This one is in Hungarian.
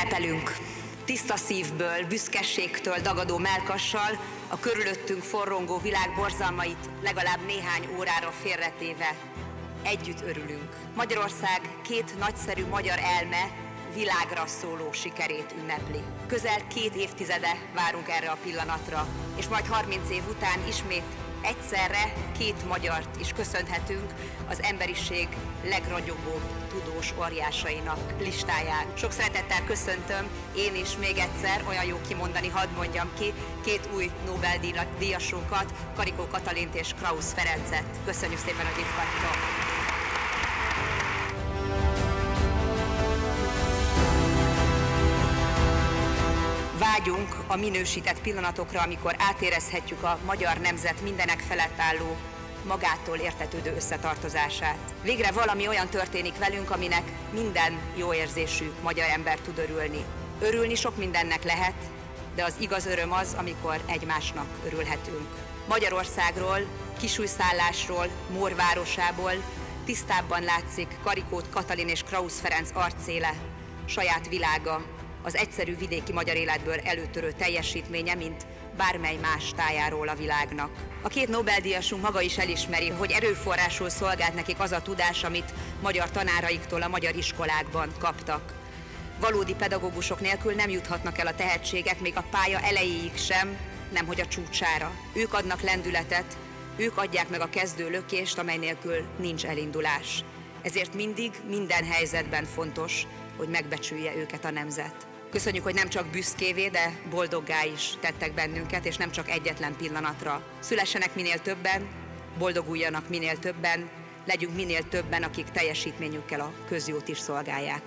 Ünnepelünk. Tiszta szívből, büszkeségtől dagadó melkassal, a körülöttünk forrongó világ borzalmait legalább néhány órára félretéve. Együtt örülünk. Magyarország két nagyszerű magyar elme világra szóló sikerét ünnepli. Közel két évtizede várunk erre a pillanatra, és majd 30 év után ismét egyszerre két magyart is köszönhetünk az emberiség legragyogóbb tudós óriásainak listáján. Sok szeretettel köszöntöm én is még egyszer, olyan jó kimondani, hadd mondjam ki, két új Nobel-díjasunkat, Karikó Katalint és Krausz Ferencet. Köszönjük szépen, hogy itt vagytok! Vágyunk a minősített pillanatokra, amikor átérezhetjük a magyar nemzet mindenek felett álló magától értetődő összetartozását. Végre valami olyan történik velünk, aminek minden jó érzésű magyar ember tud örülni. Örülni sok mindennek lehet, de az igaz öröm az, amikor egymásnak örülhetünk. Magyarországról, kisújszállásról, Mórvárosából tisztábban látszik Karikót Katalin és Krausz Ferenc arcéle, saját világa, az egyszerű vidéki magyar életből előtörő teljesítménye, mint bármely más tájáról a világnak. A két Nobel-díjasunk maga is elismeri, hogy erőforrásul szolgált nekik az a tudás, amit magyar tanáraiktól a magyar iskolákban kaptak. Valódi pedagógusok nélkül nem juthatnak el a tehetségek, még a pálya elejéig sem, nemhogy a csúcsára. Ők adnak lendületet, ők adják meg a kezdő lökést, amely nélkül nincs elindulás. Ezért mindig, minden helyzetben fontos, hogy megbecsülje őket a nemzet. Köszönjük, hogy nem csak büszkévé, de boldoggá is tettek bennünket, és nem csak egyetlen pillanatra. Szülessenek minél többen, boldoguljanak minél többen, legyünk minél többen, akik teljesítményükkel a közjót is szolgálják.